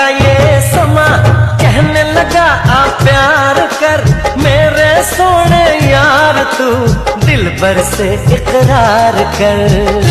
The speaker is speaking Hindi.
गया ये समा कहने लगा, आ प्यार कर मेरे सोने यार, तू दिल भर से इकरार कर।